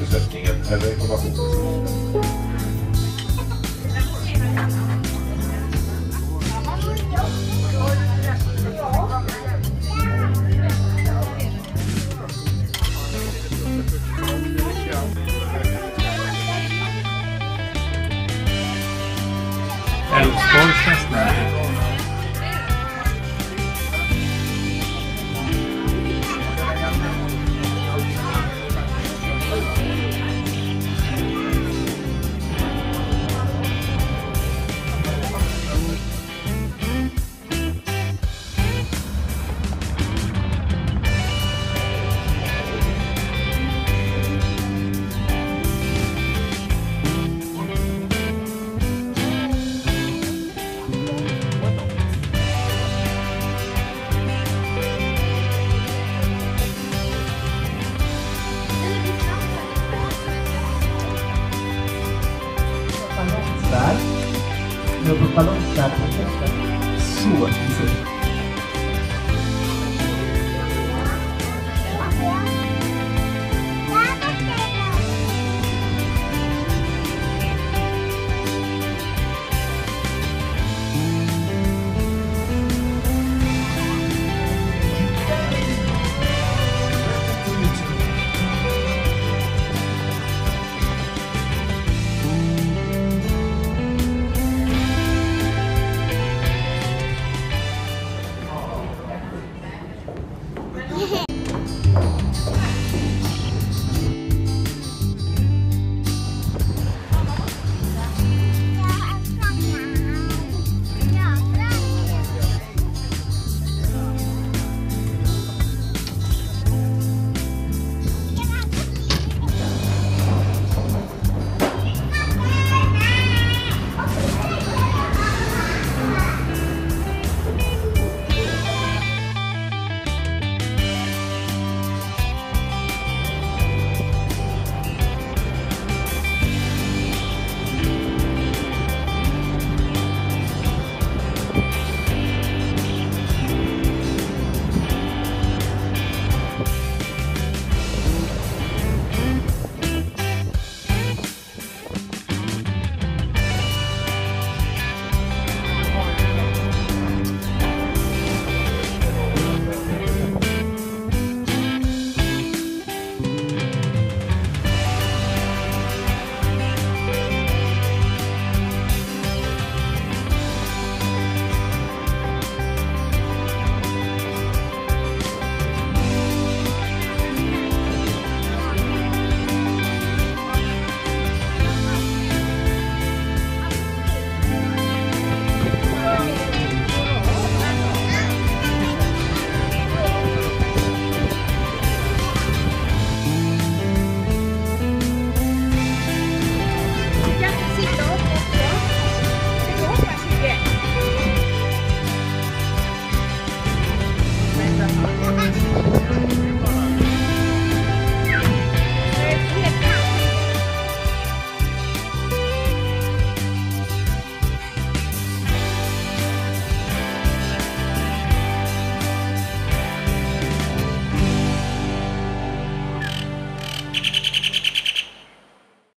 Besättningen, eller. meu eu vou balançar a questão sua. Yeah.